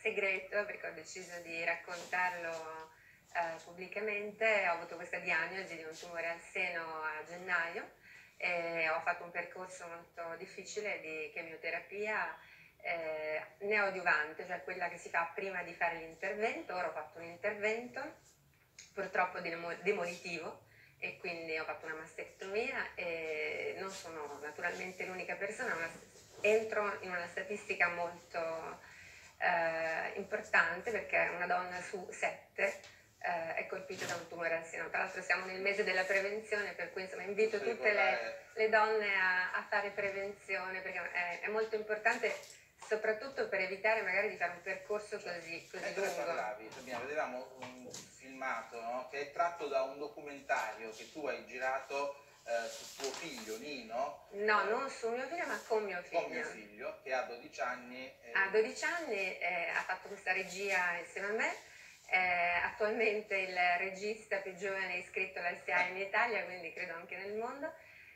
segreto perché ho deciso di raccontarlo eh, pubblicamente. Ho avuto questa diagnosi di un tumore al seno a gennaio e ho fatto un percorso molto difficile di chemioterapia eh, neoadiuvante, cioè quella che si fa prima di fare l'intervento. Ora ho fatto un intervento, purtroppo demolitivo, e quindi ho fatto una mastectomia e non sono naturalmente l'unica persona, ma entro in una statistica molto eh, importante perché una donna su sette eh, è colpita da un tumore al seno. Tra l'altro siamo nel mese della prevenzione, per cui insomma, invito tutte le, le donne a, a, fare prevenzione perché è, è, molto importante soprattutto per evitare magari di fare un percorso così, così Mentre lungo. parlavi, vedevamo un filmato no? che è tratto da un documentario che tu hai girato eh, su tuo figlio Nino. No, non su mio figlio, ma con mio figlio. Con mio figlio, che ha 12 anni. Eh... Ha 12 anni, eh, ha fatto questa regia insieme a me. È attualmente il regista più giovane iscritto alla SIA in Italia, quindi credo anche nel mondo.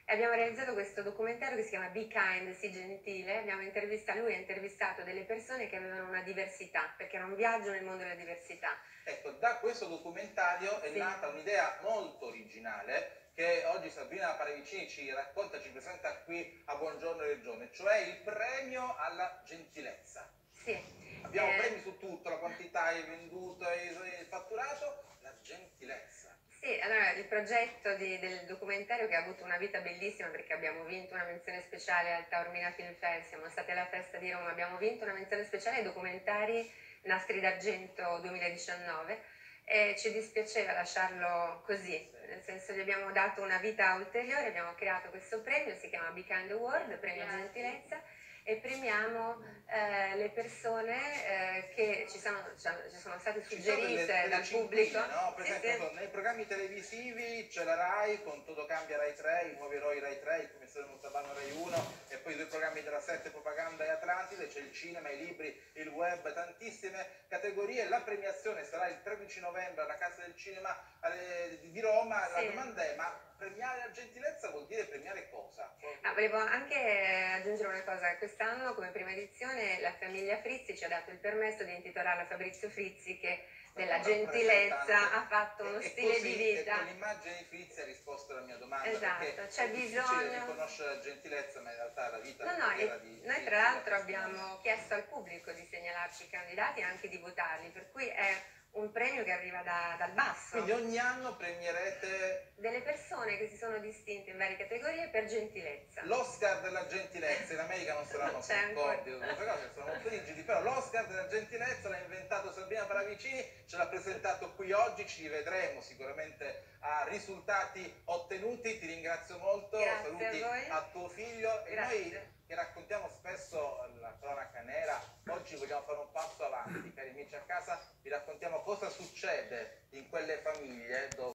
E abbiamo realizzato questo documentario che si chiama Be Kind, sii gentile. Abbiamo intervistato, lui ha intervistato delle persone che avevano una diversità, perché era un viaggio nel mondo della diversità. Ecco, da questo documentario è sì. nata un'idea molto originale che oggi Sabrina Paravicini ci racconta, ci presenta qui a Buongiorno Regione, cioè il premio alla gentilezza. Sì. Abbiamo eh... premi su tutto, la quantità, il venduto, il fatturato, la gentilezza. Sì, allora il progetto di, del documentario che ha avuto una vita bellissima perché abbiamo vinto una menzione speciale al Taormina Film Fest, siamo stati alla festa di Roma, abbiamo vinto una menzione speciale ai documentari Nastri d'Argento 2019 e ci dispiaceva lasciarlo così, nel senso gli abbiamo dato una vita ulteriore, abbiamo creato questo premio, si chiama Be Kind Award, premio gentilezza e premiamo eh, le persone eh, che ci sono, ci sono, state suggerite delle, dal pubblico. No? Per esempio, sì. nei programmi televisivi c'è la RAI con Tutto Cambia Rai 3, i nuovi eroi Rai 3, il commissario Montalbano Rai 1 e poi i due programmi della 7 E Atlantide, c'è il cinema, i libri, il web, tantissime categorie. La premiazione sarà il 13 novembre alla Casa del Cinema eh, di Roma. Sì. La domanda è, ma premiare la gentilezza vuol dire premiare cosa? Ah, volevo anche aggiungere una cosa, quest'anno come prima edizione la famiglia Frizzi ci ha dato il permesso di intitolarla Fabrizio Frizzi che della gentilezza ha fatto uno e, stile così, di vita. con l'immagine di Frizzi ha risposto. Esatto, c'è bisogno di conoscere la gentilezza, ma in realtà la vita no, no, era di Noi tra l'altro abbiamo chiesto al pubblico di segnalarci i candidati e anche di votarli, per cui è un premio che arriva da, dal basso. Quindi ogni anno premierete delle persone che si sono distinte in varie categorie per gentilezza. L'Oscar della gentilezza, in America non saranno concordi su queste cose, sono molto rigidi, però l'Oscar della gentilezza l'ha inventato Sabrina Paravicini, ce l'ha presentato qui oggi, ci rivedremo sicuramente a risultati ottenuti, ti ringrazio molto, Grazie saluti a, a, tuo figlio. Grazie. e noi che raccontiamo spesso la cronaca nera, oggi vogliamo fare un passo avanti, cari amici a casa, vi raccontiamo cosa succede in quelle famiglie dove